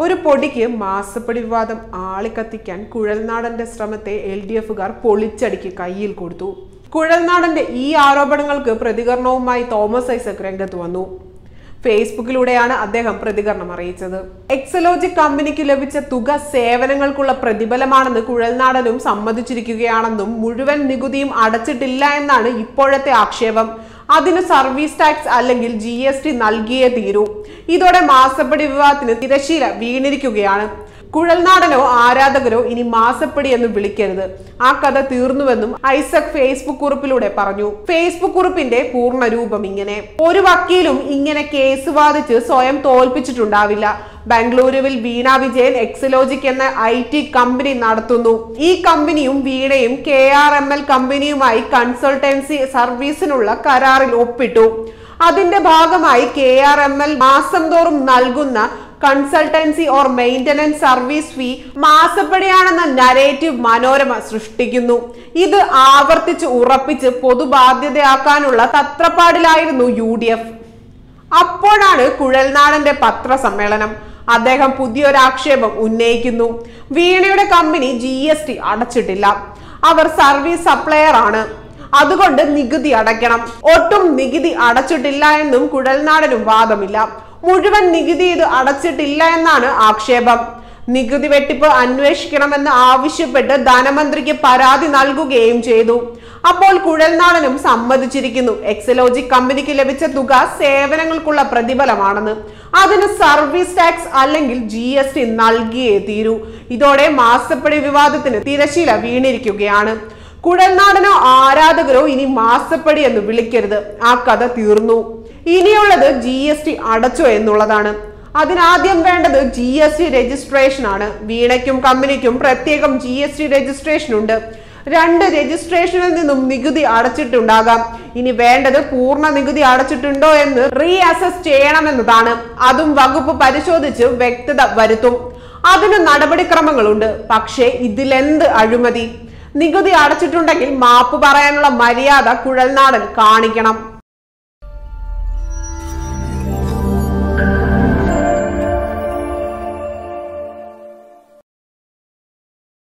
ഒരു പൊടിക്ക് മാസപ്പടി വിവാദം ആളിക്കത്തിക്കാൻ കുഴൽനാടന്റെ ശ്രമത്തെ എൽ ഡി എഫുകാർ പൊളിച്ചടിക്ക് കയ്യിൽ കൊടുത്തു. കുഴൽനാടന്റെ ഈ ആരോപണങ്ങൾക്ക് പ്രതികരണവുമായി തോമസ് ഐസക് രംഗത്ത് വന്നു. ഫേസ്ബുക്കിലൂടെയാണ് അദ്ദേഹം പ്രതികരണം അറിയിച്ചത്. എക്സലോജി കമ്പനിക്ക് ലഭിച്ച തുക സേവനങ്ങൾക്കുള്ള പ്രതിഫലമാണെന്ന് കുഴൽനാടനും സമ്മതിച്ചിരിക്കുകയാണെന്നും മുഴുവൻ നികുതിയും അടച്ചിട്ടില്ല എന്നാണ് ഇപ്പോഴത്തെ ആക്ഷേപം. അതിന് സർവീസ് ടാക്സ് അല്ലെങ്കിൽ ജി എസ് ടി നൽകിയേ തീരൂ. ഇതോടെ മാസപ്പടി വിവാദത്തിന് തിരശീല വീണിരിക്കുകയാണ്. കുഴൽനാടനോ ആരാധകരോ ഇനി മാസപ്പടി എന്ന് വിളിക്കരുത്. ആ കഥ തീർന്നുവെന്നും ഐസക് ഫേസ്ബുക്ക് കുറിപ്പിലൂടെ പറഞ്ഞു. ഫേസ്ബുക്ക് കുറിപ്പിന്റെ പൂർണ രൂപം ഇങ്ങനെ. ഒരു വക്കീലും ഇങ്ങനെ കേസ് വാദിച്ച് സ്വയം തോൽപ്പിച്ചിട്ടുണ്ടാവില്ല. ബംഗളൂരുവിൽ വീണ വിജയൻ എക്സലോജിക് എന്ന ഐ ടി കമ്പനി നടത്തുന്നു. ഈ കമ്പനിയും വീണയും കെ ആർ എം എൽ കമ്പനിയുമായി കൺസൾട്ടൻസി സർവീസിനുള്ള കരാറിൽ ഒപ്പിട്ടു. അതിന്റെ ഭാഗമായി കെ ആർ എം എൽ മാസം തോറും നൽകുന്ന consultancy or maintenance service fee മാസപ്പടിയാണെന്ന narrative Manorama സൃഷ്ടിക്കുന്നു. ഇത് ആവർത്തിച്ച് ഉറപ്പിച്ച് പൊതുബാധ്യതയാക്കാനുള്ള തത്രപ്പാടിലായിരുന്നു യു ഡി എഫ്. അപ്പോഴാണ് കുഴൽനാടന്റെ പത്രസമ്മേളനം. അദ്ദേഹം പുതിയൊരു ആക്ഷേപം ഉന്നയിക്കുന്നു. വീണയുടെ കമ്പനി ജി എസ് ടി അടച്ചിട്ടില്ല. അവർ സർവീസ് സപ്ലയർ ആണ്. അതുകൊണ്ട് നികുതി അടയ്ക്കണം. ഒട്ടും നികുതി അടച്ചിട്ടില്ല എന്നും കുഴൽനാടനും വാദമില്ല. മുഴുവൻ നികുതി ഇത് അടച്ചിട്ടില്ല എന്നാണ് ആക്ഷേപം. നികുതി വെട്ടിപ്പ് അന്വേഷിക്കണമെന്ന് ആവശ്യപ്പെട്ട് ധനമന്ത്രിക്ക് പരാതി നൽകുകയും ചെയ്തു. അപ്പോൾ കുഴൽനാടനും സമ്മതിച്ചിരിക്കുന്നു. എക്സലോജിക് കമ്പനിക്ക് ലഭിച്ച തുക സേവനങ്ങൾക്കുള്ള പ്രതിഫലമാണെന്ന്. അതിന് സർവീസ് ടാക്സ് അല്ലെങ്കിൽ ജി എസ് ടി നൽകിയേ തീരൂ. ഇതോടെ മാസപ്പടി വിവാദത്തിന് തിരശീല വീണിരിക്കുകയാണ്. കുഴൽനാടനോ ആരാധകരോ ഇനി മാസപ്പടി എന്ന് വിളിക്കരുത്. ആ കഥ തീർന്നു. ഇനിയുള്ളത് ജി എസ് ടി അടച്ചോ എന്നുള്ളതാണ്. അതിനാദ്യം വേണ്ടത് ജി എസ് ടി രജിസ്ട്രേഷൻ ആണ്. വീണയ്ക്കും കമ്പനിക്കും പ്രത്യേകം ജി എസ് ടി രജിസ്ട്രേഷൻ ഉണ്ട്. രണ്ട് രജിസ്ട്രേഷനിൽ നിന്നും നികുതി അടച്ചിട്ടുണ്ടാകാം. ഇനി വേണ്ടത് പൂർണ നികുതി അടച്ചിട്ടുണ്ടോ എന്ന് റീ അസസ് ചെയ്യണമെന്നതാണ്. അതും വകുപ്പ് പരിശോധിച്ച് വ്യക്തത വരുത്തും. അതിന് നടപടിക്രമങ്ങളുണ്ട്. പക്ഷേ ഇതിലെന്ത് അഴിമതി? നികുതി അടച്ചിട്ടുണ്ടെങ്കിൽ മാപ്പ് പറയാനുള്ള മര്യാദ കുഴൽനാടൻ കാണിക്കണം.